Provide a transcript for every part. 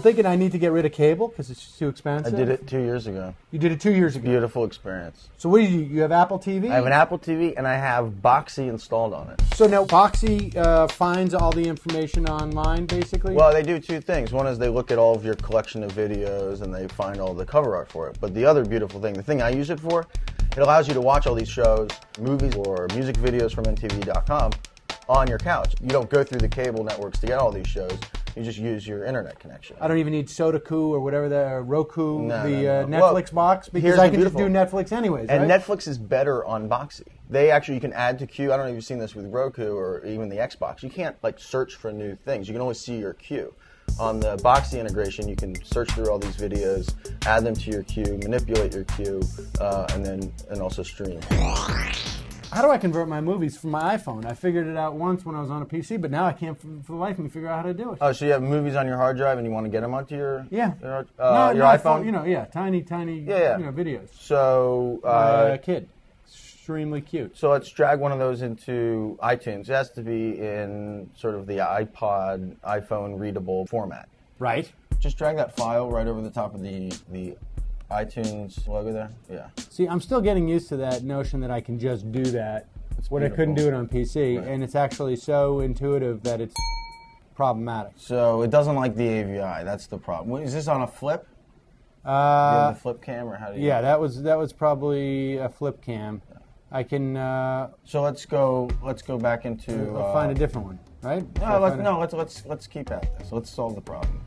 I'm thinking I need to get rid of cable because it's too expensive. I did it two years ago. You did it two years ago. Beautiful experience. So what do you? You have Apple TV. I have an Apple TV and I have Boxee installed on it. So now Boxee uh, finds all the information online, basically. Well, they do two things. One is they look at all of your collection of videos and they find all the cover art for it. But the other beautiful thing, the thing I use it for, it allows you to watch all these shows, movies, or music videos from MTV.com on your couch. You don't go through the cable networks to get all these shows. You just use your internet connection. I don't even need Sodaku or whatever the Roku, No, the no, uh, no. Well, Netflix box, because I can just do Netflix anyways. And right? Netflix is better on Boxee. They actually you can add to queue. I don't know if you've seen this with Roku or even the Xbox. You can't like search for new things. You can only see your queue. On the Boxee integration, you can search through all these videos, add them to your queue, manipulate your queue, uh, and then and also stream. How do I convert my movies from my iPhone? I figured it out once when I was on a PC, but now I can't for, for the life of me figure out how to do it. Oh, so you have movies on your hard drive and you want to get them onto your yeah. your, uh, no, your no, iPhone? You know, yeah, tiny, tiny, Yeah, yeah. you know, videos. So Uh, uh, kid, extremely cute. So let's drag one of those into iTunes. It has to be in sort of the iPod, iPhone readable format. Right. Just drag that file right over the top of the the iTunes logo there. Yeah. See, I'm still getting used to that notion that I can just do that when I couldn't do it on PC, Right. and it's actually so intuitive that it's problematic. So it doesn't like the AVI. That's the problem. Is this on a flip? Uh, the flip cam or how do you? yeah, that was that was probably a flip cam. I can uh, So let's go. Let's go back into. I'll uh, find a different one, right? No, let's, a- no. Let's let's let's keep at this. Let's solve the problem.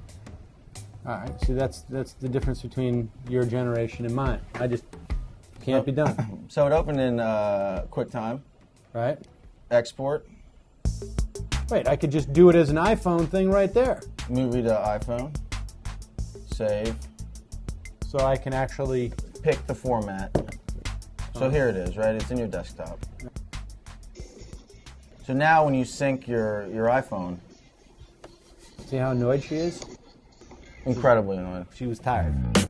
All right. See, that's that's the difference between your generation and mine. I just can't be done, So it opened in uh, QuickTime. right? Export Wait, I could just do it as an iPhone thing right there, movie to iPhone. Save. so I can actually. Pick the format. So here it is, right? It's in your desktop. So now when you sync your your iPhone, See how annoyed she is? Incredibly annoying. She was tired.